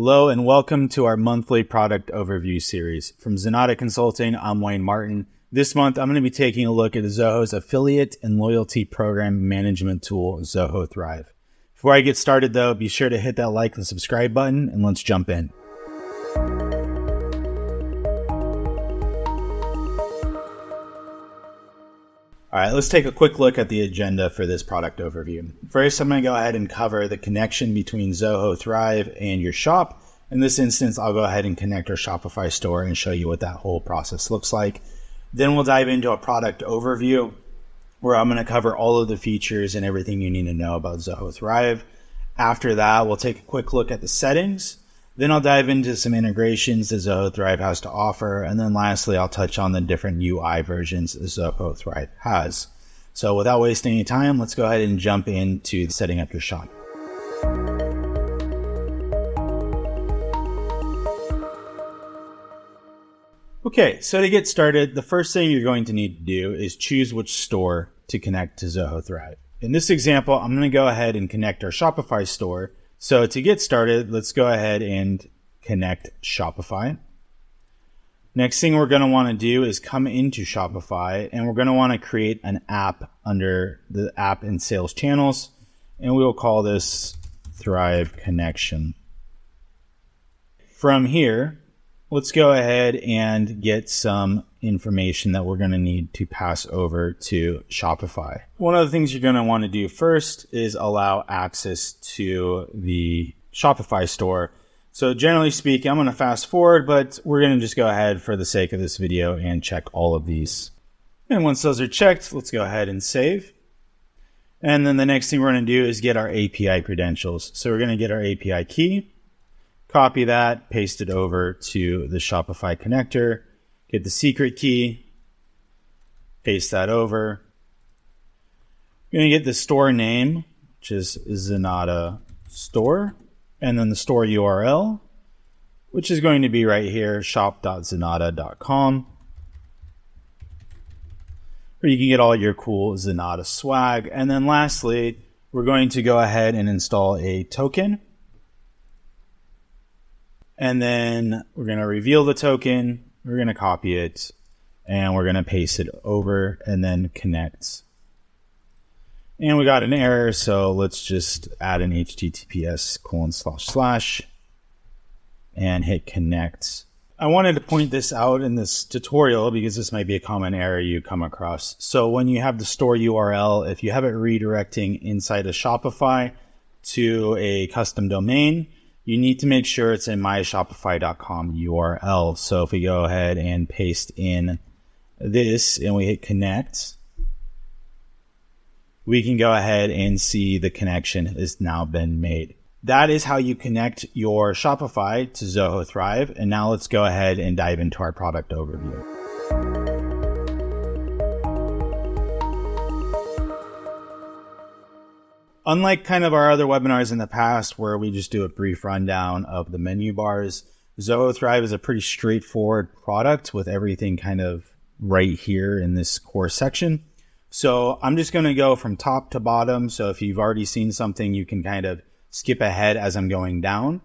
Hello and welcome to our monthly product overview series. From Zenatta Consulting, I'm Wayne Martin. This month, I'm going to be taking a look at Zoho's affiliate and loyalty program management tool, Zoho Thrive. Before I get started though, be sure to hit that like and subscribe button and let's jump in. All right, let's take a quick look at the agenda for this product overview. First, I'm going to go ahead and cover the connection between Zoho Thrive and your shop. In this instance, I'll go ahead and connect our Shopify store and show you what that whole process looks like. Then we'll dive into a product overview where I'm going to cover all of the features and everything you need to know about Zoho Thrive. After that, we'll take a quick look at the settings then I'll dive into some integrations that Zoho Thrive has to offer. And then lastly, I'll touch on the different UI versions that Zoho Thrive has. So without wasting any time, let's go ahead and jump into setting up your shop. Okay, so to get started, the first thing you're going to need to do is choose which store to connect to Zoho Thrive. In this example, I'm going to go ahead and connect our Shopify store so to get started, let's go ahead and connect Shopify. Next thing we're going to want to do is come into Shopify and we're going to want to create an app under the app and sales channels. And we'll call this Thrive Connection. From here, let's go ahead and get some information that we're going to need to pass over to Shopify. One of the things you're going to want to do first is allow access to the Shopify store. So generally speaking, I'm going to fast forward, but we're going to just go ahead for the sake of this video and check all of these. And once those are checked, let's go ahead and save. And then the next thing we're going to do is get our API credentials. So we're going to get our API key copy that, paste it over to the Shopify connector, get the secret key, paste that over. You're going to get the store name, which is Zenatta Store, and then the store URL, which is going to be right here, shop.zenatta.com, where you can get all your cool Zenatta swag. And then lastly, we're going to go ahead and install a token and then we're going to reveal the token. We're going to copy it and we're going to paste it over and then connect. And we got an error, so let's just add an HTTPS colon slash slash and hit connect. I wanted to point this out in this tutorial because this might be a common error you come across. So when you have the store URL, if you have it redirecting inside of Shopify to a custom domain, you need to make sure it's in myshopify.com URL. So if we go ahead and paste in this and we hit connect, we can go ahead and see the connection has now been made. That is how you connect your Shopify to Zoho Thrive. And now let's go ahead and dive into our product overview. Unlike kind of our other webinars in the past where we just do a brief rundown of the menu bars, Zoho Thrive is a pretty straightforward product with everything kind of right here in this core section. So I'm just going to go from top to bottom. So if you've already seen something, you can kind of skip ahead as I'm going down.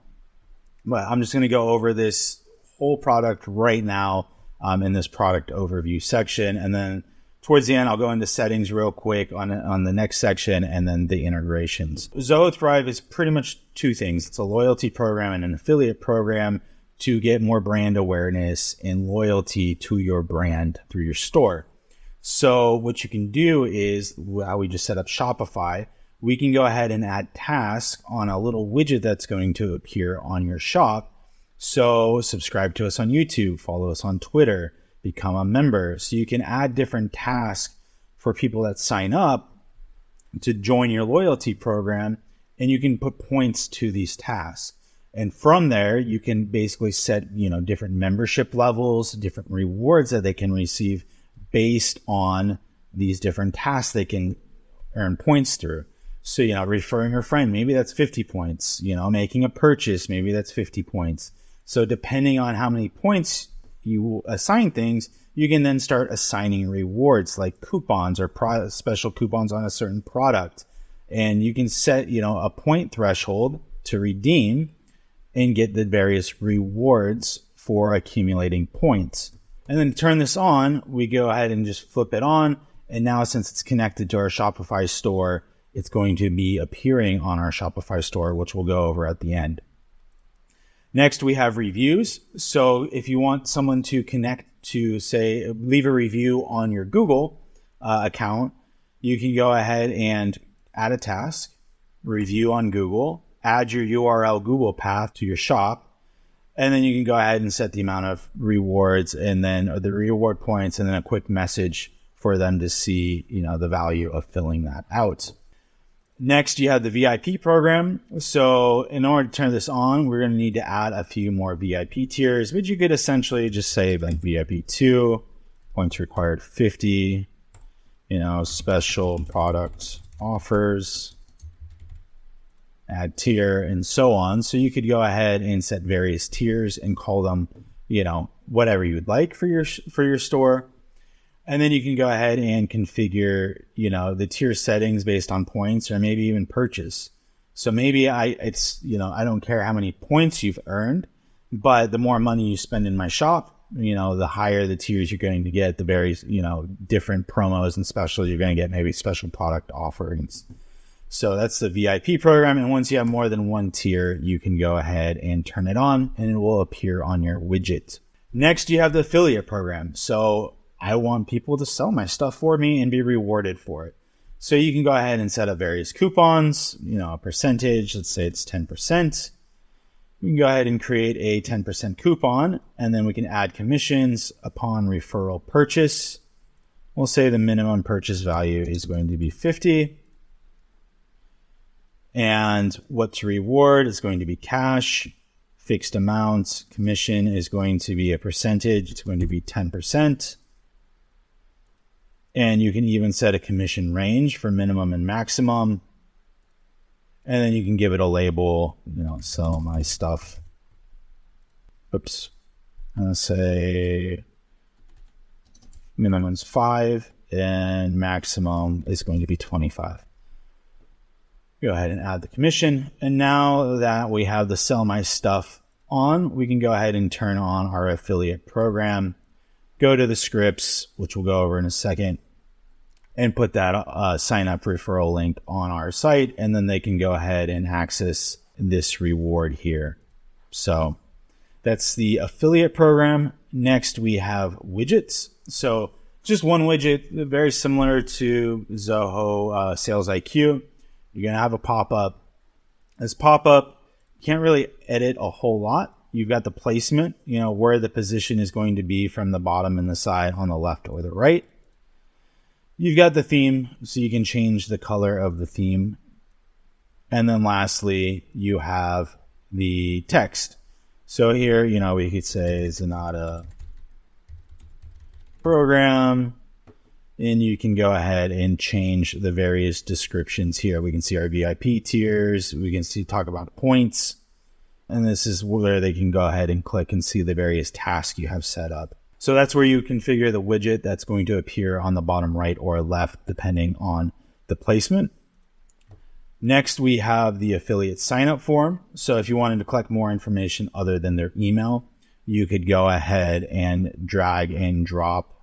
But I'm just going to go over this whole product right now um, in this product overview section. And then towards the end, I'll go into settings real quick on on the next section, and then the integrations. Zoho Thrive is pretty much two things: it's a loyalty program and an affiliate program to get more brand awareness and loyalty to your brand through your store. So what you can do is how we just set up Shopify. We can go ahead and add tasks on a little widget that's going to appear on your shop. So subscribe to us on YouTube, follow us on Twitter become a member. So you can add different tasks for people that sign up to join your loyalty program and you can put points to these tasks. And from there, you can basically set, you know, different membership levels, different rewards that they can receive based on these different tasks they can earn points through. So, you know, referring a friend, maybe that's 50 points, you know, making a purchase, maybe that's 50 points. So depending on how many points you assign things, you can then start assigning rewards like coupons or pro- special coupons on a certain product. And you can set, you know, a point threshold to redeem. and get the various rewards for accumulating points. And then turn this on, we go ahead and just flip it on. And now since it's connected to our Shopify store, it's going to be appearing on our Shopify store, which we'll go over at the end. Next, we have reviews. So if you want someone to connect to, say, leave a review on your Google uh, account, you can go ahead and add a task, review on Google, add your URL Google path to your shop, and then you can go ahead and set the amount of rewards and then the reward points and then a quick message for them to see, you know, the value of filling that out. Next, you have the VIP program. So in order to turn this on, we're going to need to add a few more VIP tiers, but you could essentially just say like VIP 2, points required 50, you know, special product offers, add tier, and so on. So you could go ahead and set various tiers and call them, you know, whatever you would like for your for your store. And then you can go ahead and configure, you know, the tier settings based on points or maybe even purchase. So maybe I, it's, you know, I don't care how many points you've earned, but the more money you spend in my shop, you know, the higher the tiers you're going to get, the various, you know, different promos and specials you're going to get, maybe special product offerings. So that's the VIP program. And once you have more than one tier, you can go ahead and turn it on and it will appear on your widget. Next, you have the affiliate program. So I want people to sell my stuff for me and be rewarded for it. So you can go ahead and set up various coupons, you know, a percentage, let's say it's 10%. We can go ahead and create a 10% coupon and then we can add commissions upon referral purchase. We'll say the minimum purchase value is going to be 50. And what to reward is going to be cash, fixed amount. Commission is going to be a percentage. It's going to be 10%. And you can even set a commission range for minimum and maximum. And then you can give it a label, you know, sell my stuff. Oops. To say minimum is five and maximum is going to be 25. Go ahead and add the commission. And now that we have the sell my stuff on, we can go ahead and turn on our affiliate program go to the scripts, which we'll go over in a second, and put that uh, sign up referral link on our site. And then they can go ahead and access this reward here. So that's the affiliate program. Next, we have widgets. So just one widget, very similar to Zoho uh, Sales IQ. You're going to have a pop up. This pop up, can't really edit a whole lot You've got the placement, you know, where the position is going to be from the bottom and the side on the left or the right. You've got the theme, so you can change the color of the theme. And then lastly, you have the text. So here, you know, we could say Zenatta program, and you can go ahead and change the various descriptions here. We can see our VIP tiers. We can see talk about points. And this is where they can go ahead and click and see the various tasks you have set up. So that's where you configure the widget that's going to appear on the bottom right or left, depending on the placement. Next, we have the affiliate sign up form. So if you wanted to collect more information other than their email, you could go ahead and drag and drop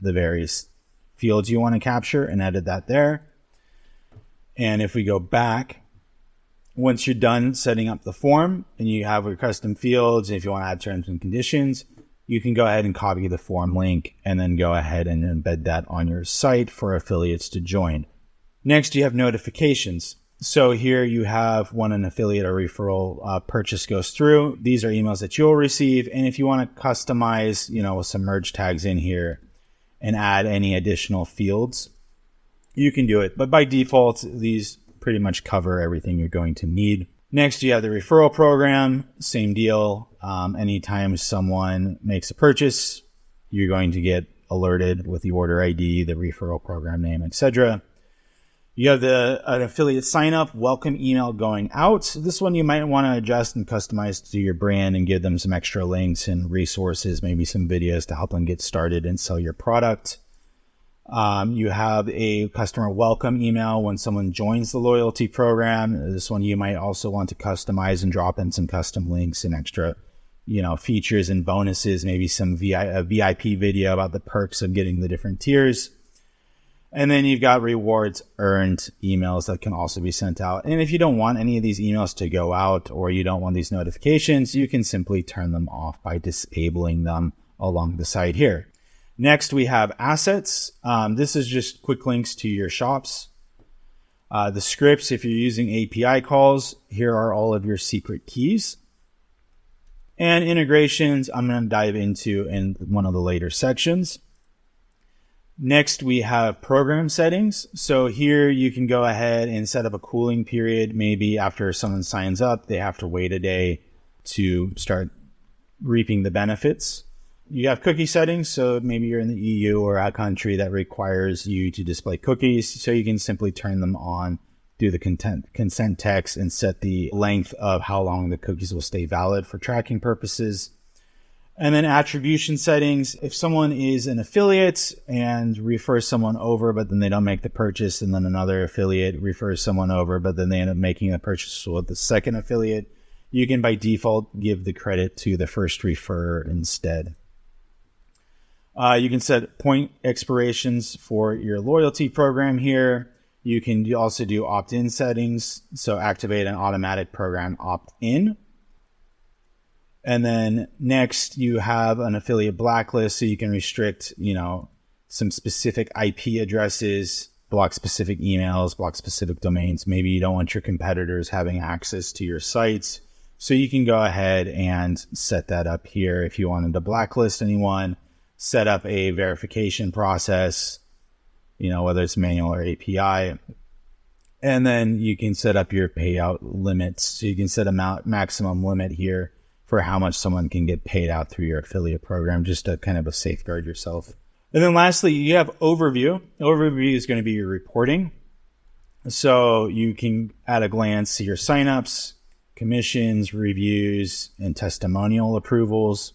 the various fields you want to capture and edit that there. And if we go back once you're done setting up the form and you have your custom fields, and if you want to add terms and conditions, you can go ahead and copy the form link and then go ahead and embed that on your site for affiliates to join. Next, you have notifications. So here you have when an affiliate or referral uh, purchase goes through. These are emails that you'll receive. And if you want to customize, you know, with some merge tags in here and add any additional fields, you can do it. But by default, these pretty much cover everything you're going to need. Next, you have the referral program. Same deal. Um, anytime someone makes a purchase, you're going to get alerted with the order ID, the referral program name, etc. You have the an affiliate sign up welcome email going out. This one you might want to adjust and customize to your brand and give them some extra links and resources, maybe some videos to help them get started and sell your product. Um, you have a customer welcome email when someone joins the loyalty program. This one you might also want to customize and drop in some custom links and extra, you know, features and bonuses. Maybe some VI, VIP video about the perks of getting the different tiers. And then you've got rewards earned emails that can also be sent out. And if you don't want any of these emails to go out or you don't want these notifications, you can simply turn them off by disabling them along the side here. Next, we have assets. Um, this is just quick links to your shops. Uh, the scripts, if you're using API calls, here are all of your secret keys. And integrations, I'm going to dive into in one of the later sections. Next, we have program settings. So here you can go ahead and set up a cooling period. Maybe after someone signs up, they have to wait a day to start reaping the benefits you have cookie settings. So maybe you're in the EU or a country that requires you to display cookies. So you can simply turn them on, do the content, consent text, and set the length of how long the cookies will stay valid for tracking purposes. And then attribution settings. If someone is an affiliate and refers someone over, but then they don't make the purchase, and then another affiliate refers someone over, but then they end up making a purchase with the second affiliate, you can by default give the credit to the first refer instead. Uh, you can set point expirations for your loyalty program here. You can also do opt in settings. So activate an automatic program opt in. And then next, you have an affiliate blacklist. So you can restrict, you know, some specific IP addresses, block specific emails, block specific domains. Maybe you don't want your competitors having access to your sites. So you can go ahead and set that up here if you wanted to blacklist anyone set up a verification process, you know, whether it's manual or API. And then you can set up your payout limits. So you can set a ma- maximum limit here for how much someone can get paid out through your affiliate program, just to kind of a safeguard yourself. And then lastly, you have overview. Overview is going to be your reporting. So you can at a glance see your signups, commissions, reviews, and testimonial approvals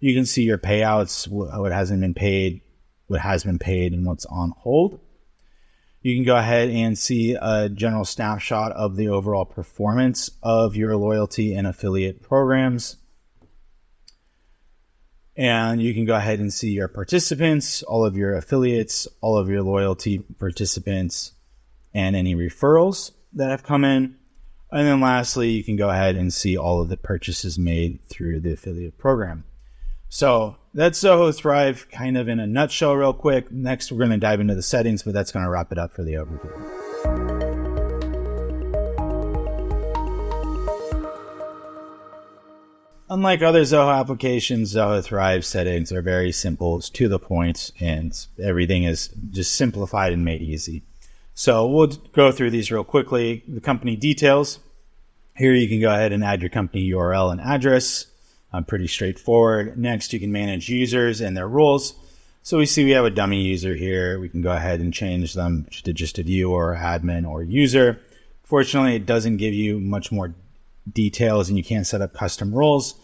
you can see your payouts, what hasn't been paid, what has been paid, and what's on hold. You can go ahead and see a general snapshot of the overall performance of your loyalty and affiliate programs. And you can go ahead and see your participants, all of your affiliates, all of your loyalty participants, and any referrals that have come in. And then lastly, you can go ahead and see all of the purchases made through the affiliate program. So that's Zoho Thrive kind of in a nutshell, real quick. Next, we're going to dive into the settings, but that's going to wrap it up for the overview. Unlike other Zoho applications, Zoho Thrive settings are very simple, it's to the point, and everything is just simplified and made easy. So we'll go through these real quickly. The company details. Here you can go ahead and add your company URL and address um, pretty straightforward. Next, you can manage users and their roles. So we see we have a dummy user here. We can go ahead and change them to just a viewer, admin, or user. Fortunately, it doesn't give you much more details and you can't set up custom roles.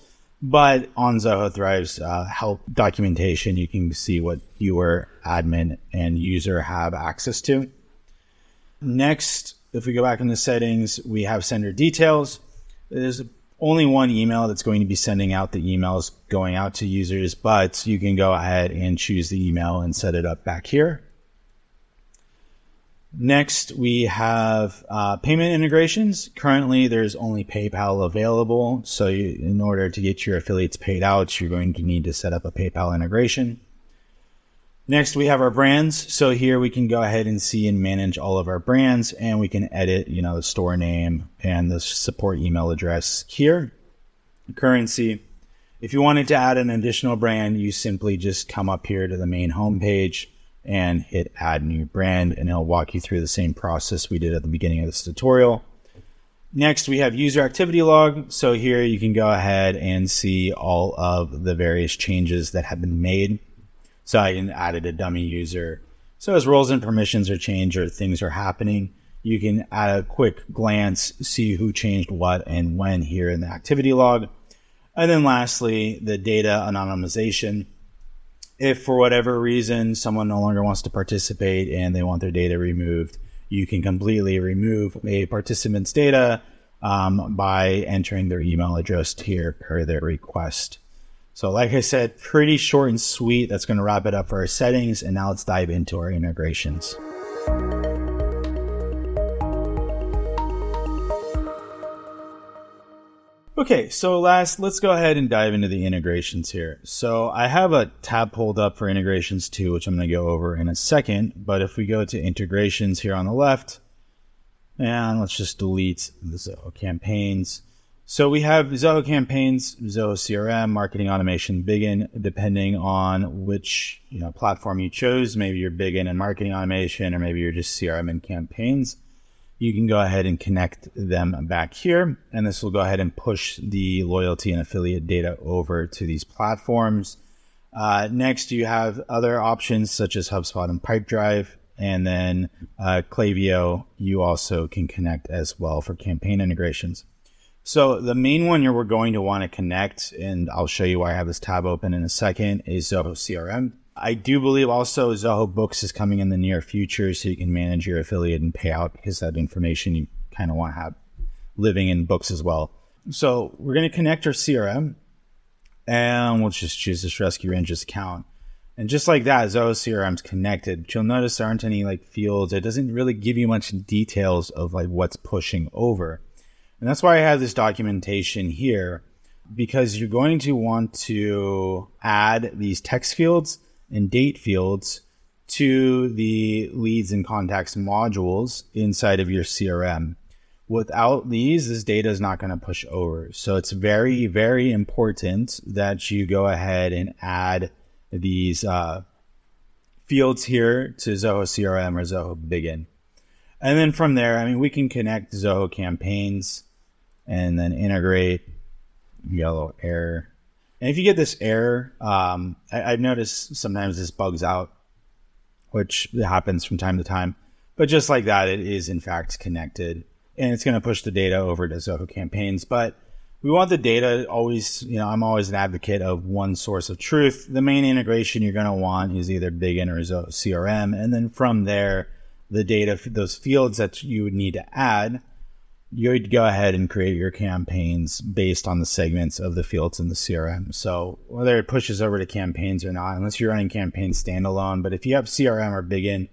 But on Zoho Thrive's uh, help documentation, you can see what viewer, admin, and user have access to. Next, if we go back in the settings, we have sender details. There's only one email that's going to be sending out the emails going out to users, but you can go ahead and choose the email and set it up back here. Next, we have uh, payment integrations. Currently, there's only PayPal available. So, you, in order to get your affiliates paid out, you're going to need to set up a PayPal integration. Next, we have our brands. So here we can go ahead and see and manage all of our brands and we can edit, you know, the store name and the support email address here. Currency. If you wanted to add an additional brand, you simply just come up here to the main homepage and hit add new brand and it'll walk you through the same process we did at the beginning of this tutorial. Next, we have user activity log. So here you can go ahead and see all of the various changes that have been made so I added a dummy user. So as roles and permissions are changed or things are happening, you can at a quick glance see who changed what and when here in the activity log. And then lastly, the data anonymization. if for whatever reason someone no longer wants to participate and they want their data removed, you can completely remove a participant's data um, by entering their email address here per their request. So, like I said, pretty short and sweet. That's going to wrap it up for our settings. And now let's dive into our integrations. Okay, so last, let's go ahead and dive into the integrations here. So I have a tab pulled up for integrations too, which I'm going to go over in a second. But if we go to integrations here on the left, and let's just delete the Zoho campaigns. So we have Zoho campaigns, Zoho CRM, marketing automation, Bigin, depending on which you know platform you chose. Maybe you're Bigin and marketing automation, or maybe you're just CRM and campaigns you can go ahead and connect them back here. And this will go ahead and push the loyalty and affiliate data over to these platforms. Uh, next, you have other options such as HubSpot and Pipedrive. And then uh, Klaviyo, you also can connect as well for campaign integrations. So the main one you're going to want to connect, and I'll show you why I have this tab open in a second, is Zoho CRM. I do believe also Zoho Books is coming in the near future, so you can manage your affiliate and payout because that information you kind of want to have living in books as well. So we're going to connect our CRM, and we'll just choose this Rescue Rangers account. And just like that, Zoho CRM is connected. But you'll notice there aren't any like fields. It doesn't really give you much details of like what's pushing over. And that's why I have this documentation here because you're going to want to add these text fields and date fields to the leads and contacts modules inside of your CRM. Without these, this data is not going to push over. So it's very, very important that you go ahead and add these uh, fields here to Zoho CRM or Zoho Bigin. And then from there, I mean, we can connect Zoho campaigns and then integrate yellow error and if you get this error, um, I, have noticed sometimes this bugs out, which happens from time to time. But just like that, it is in fact connected, and it's going to push the data over to Zoho campaigns. But we want the data always, you know, I'm always an advocate of one source of truth. The main integration you're going to want is either Bigin or Zoho CRM, and then from there, the data, those fields that you would need to add you'd go ahead and create your campaigns based on the segments of the fields in the CRM. So whether it pushes over to campaigns or not, unless you're running campaigns standalone, but if you have CRM or Bigin,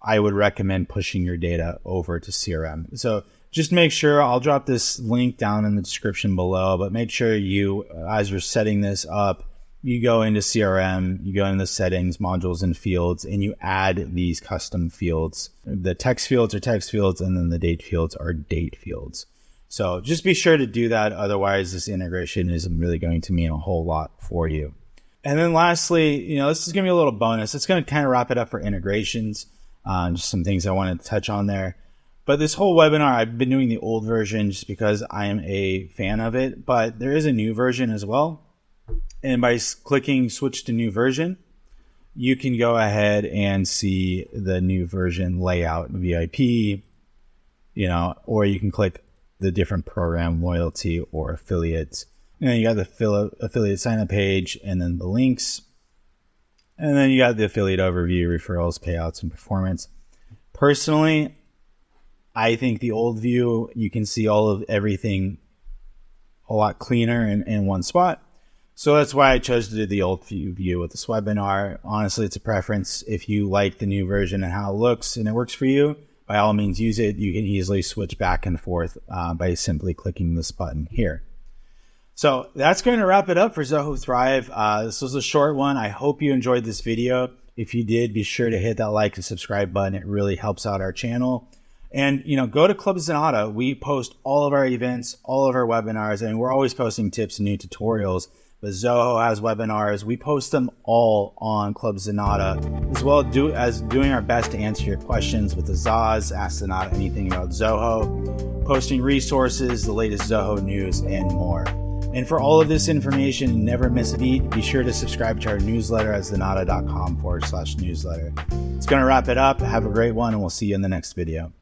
I would recommend pushing your data over to CRM. So just make sure I'll drop this link down in the description below, but make sure you, as you're setting this up, you go into CRM, you go into the settings, modules, and fields, and you add these custom fields. The text fields are text fields, and then the date fields are date fields. So just be sure to do that. Otherwise, this integration isn't really going to mean a whole lot for you. And then lastly, you know, this is going to be a little bonus. It's going to kind of wrap it up for integrations. Uh, just some things I wanted to touch on there. But this whole webinar, I've been doing the old version just because I am a fan of it. But there is a new version as well and by clicking switch to new version, you can go ahead and see the new version layout VIP, you know, or you can click the different program loyalty or affiliates. And then you got the affiliate sign up page and then the links. And then you got the affiliate overview, referrals, payouts, and performance. Personally, I think the old view, you can see all of everything a lot cleaner in, in one spot. So that's why I chose to do the old view with this webinar. Honestly, it's a preference. If you like the new version and how it looks and it works for you, by all means use it. You can easily switch back and forth uh, by simply clicking this button here. So that's going to wrap it up for Zoho Thrive. Uh, this was a short one. I hope you enjoyed this video. If you did, be sure to hit that like and subscribe button. It really helps out our channel. And you know, go to Club Zenatta. We post all of our events, all of our webinars, and we're always posting tips and new tutorials but Zoho has webinars. We post them all on Club Zenatta, as well do, as doing our best to answer your questions with the Zaz, Ask Zenatta anything about Zoho, posting resources, the latest Zoho news, and more. And for all of this information never miss a beat, be sure to subscribe to our newsletter at zenatta.com forward slash newsletter. It's going to wrap it up. Have a great one, and we'll see you in the next video.